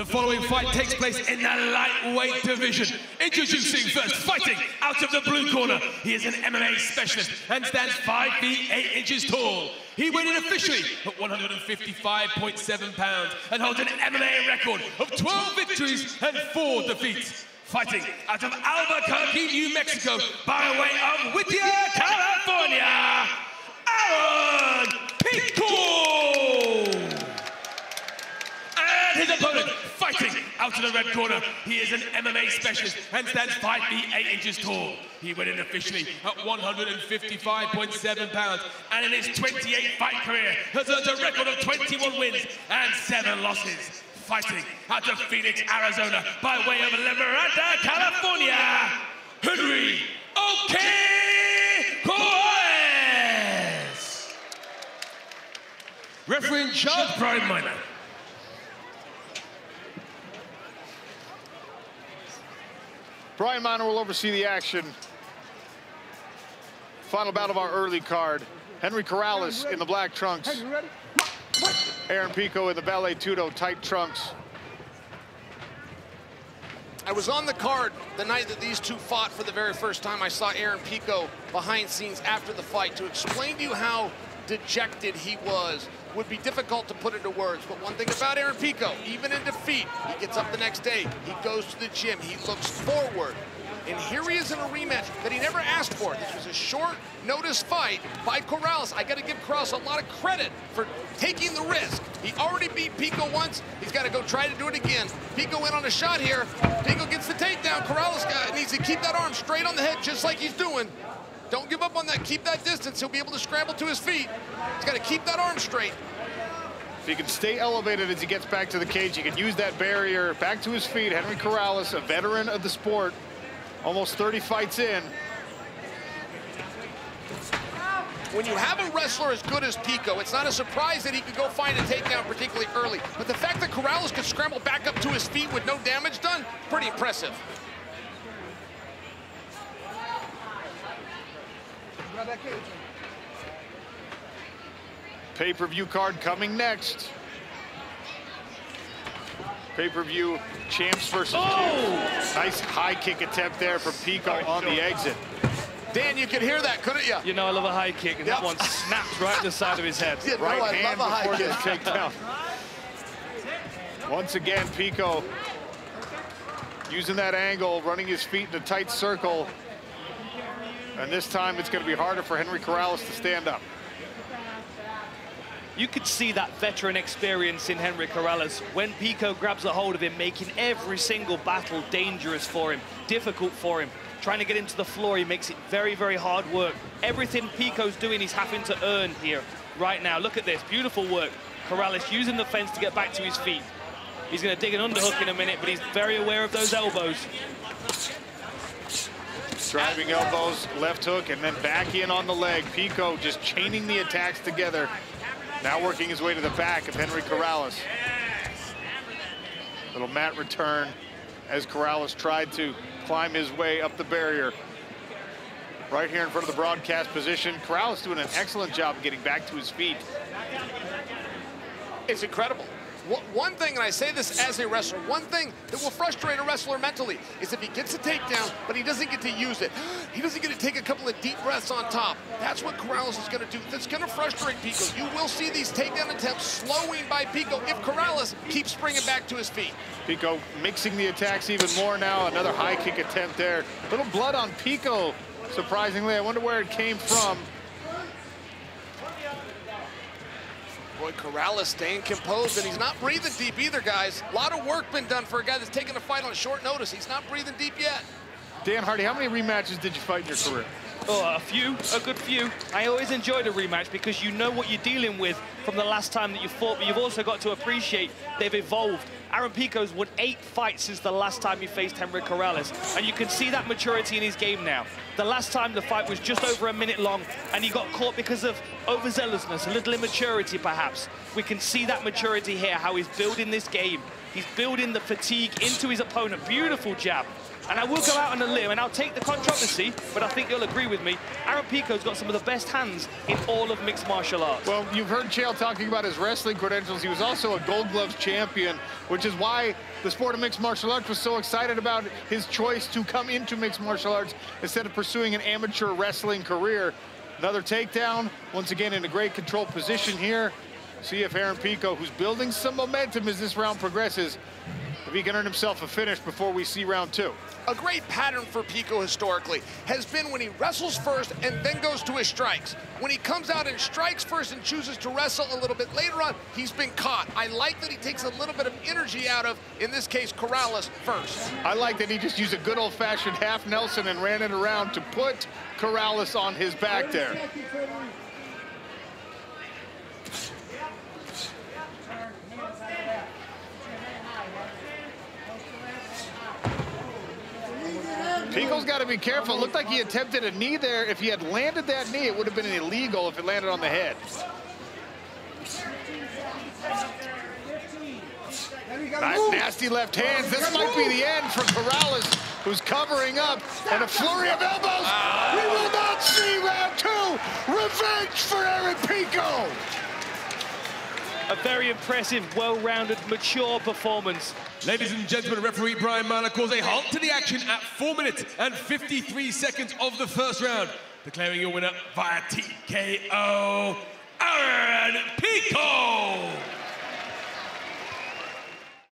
The following fight takes place in the lightweight division. Introducing first, fighting out of the blue corner. He is an MMA specialist and stands 5 feet 8 inches tall. He weighed in officially at 155.7 pounds and holds an MMA record of 12 victories and 4 defeats. Fighting out of Albuquerque, New Mexico, by way of Whittier, California, Aaron Pico! Out of the red corner. He is an MMA specialist and stands 5 feet 8 inches tall. He went in officially at 155.7 pounds and in his 28 fight career has earned a record of 21 wins and 7 losses. Fighting out of Phoenix, Arizona by way of La Mirada, California, Henry OK Corrales. Referee in charge, Brian Miner. Brian Miner will oversee the action. Final bout of our early card. Henry Corrales in the black trunks. Aaron Pico in the Vale Tudo tight trunks. I was on the card the night that these two fought for the very first time. I saw Aaron Pico behind scenes after the fight to explain to you how dejected he was would be difficult to put into words. But one thing about Aaron Pico, even in defeat, he gets up the next day, he goes to the gym, he looks forward. And here he is in a rematch that he never asked for. This was a short notice fight by Corrales. I got to give Corrales a lot of credit for taking the risk. He already beat Pico once. He's got to go try to do it again. Pico went on a shot here. Pico gets the takedown. Corrales uh, needs to keep that arm straight on the head just like he's doing. Don't give up on that. Keep that distance. He'll be able to scramble to his feet. He's got to keep that arm straight. If he can stay elevated as he gets back to the cage, he can use that barrier back to his feet. Henry Corrales, a veteran of the sport, almost 30 fights in. When you have a wrestler as good as Pico, it's not a surprise that he could go find a takedown particularly early. But the fact that Corrales could scramble back up to his feet with no damage done, pretty impressive. Pay-per-view card coming next. Pay-per-view champs versus oh! Nice high kick attempt there from Pico on the exit. Dan, you could hear that, couldn't you? You know I love a high kick, and yep. that one snapped right to the side of his head. Yeah, right no, hand before this takedown. Once again, Pico using that angle, running his feet in a tight circle. And this time it's going to be harder for Henry Corrales to stand up. You could see that veteran experience in Henry Corrales when Pico grabs a hold of him, making every single battle dangerous for him, difficult for him. Trying to get into the floor, he makes it very, very hard work. Everything Pico's doing, he's having to earn here right now. Look at this, beautiful work. Corrales using the fence to get back to his feet. He's going to dig an underhook in a minute, but he's very aware of those elbows. Driving elbows, left hook, and then back in on the leg. Pico just chaining the attacks together. Now working his way to the back of Henry Corrales. Little mat return as Corrales tried to climb his way up the barrier. Right here in front of the broadcast position. Corrales doing an excellent job of getting back to his feet. It's incredible. One thing, and I say this as a wrestler, one thing that will frustrate a wrestler mentally is if he gets a takedown, but he doesn't get to use it. He doesn't get to take a couple of deep breaths on top. That's what Corrales is going to do. That's going to frustrate Pico. You will see these takedown attempts slowing by Pico if Corrales keeps springing back to his feet. Pico mixing the attacks even more now. Another high kick attempt there. Little blood on Pico, surprisingly. I wonder where it came from. Boy, Corrales staying composed, and he's not breathing deep either, guys. A lot of work been done for a guy that's taking a fight on short notice. He's not breathing deep yet. Dan Hardy, how many rematches did you fight in your career? Oh, a few, a good few. I always enjoyed a rematch because you know what you're dealing with from the last time that you fought, but you've also got to appreciate they've evolved. Aaron Pico's won eight fights since the last time he faced Henry Corrales, and you can see that maturity in his game now. The last time the fight was just over a minute long, and he got caught because of overzealousness, a little immaturity perhaps. We can see that maturity here, how he's building this game. He's building the fatigue into his opponent. Beautiful jab. And I will go out on a limb, and I'll take the controversy, but I think you'll agree with me. Aaron Pico's got some of the best hands in all of mixed martial arts. Well, you've heard Chael talking about his wrestling credentials. He was also a Gold Gloves champion, which is why the sport of mixed martial arts was so excited about his choice to come into mixed martial arts instead of pursuing an amateur wrestling career. Another takedown, once again in a great control position here. See if Aaron Pico, who's building some momentum as this round progresses, if he can earn himself a finish before we see round two. A great pattern for Pico historically has been when he wrestles first and then goes to his strikes. When he comes out and strikes first and chooses to wrestle a little bit later on, he's been caught. I like that he takes a little bit of energy out of, in this case, Corrales first. I like that he just used a good old-fashioned half Nelson and ran it around to put Corrales on his back there. Pico's got to be careful. It looked like he attempted a knee there. If he had landed that knee, it would have been illegal if it landed on the head. Nice, nasty left hands. This might be the end for Corrales, who's covering up. And a flurry of elbows. Ah. We will not see round two. Revenge for Aaron Pico. A very impressive, well-rounded, mature performance. Ladies and gentlemen, referee Brian Mahler calls a halt to the action at 4 minutes and 53 seconds of the first round, declaring your winner via TKO, Aaron Pico!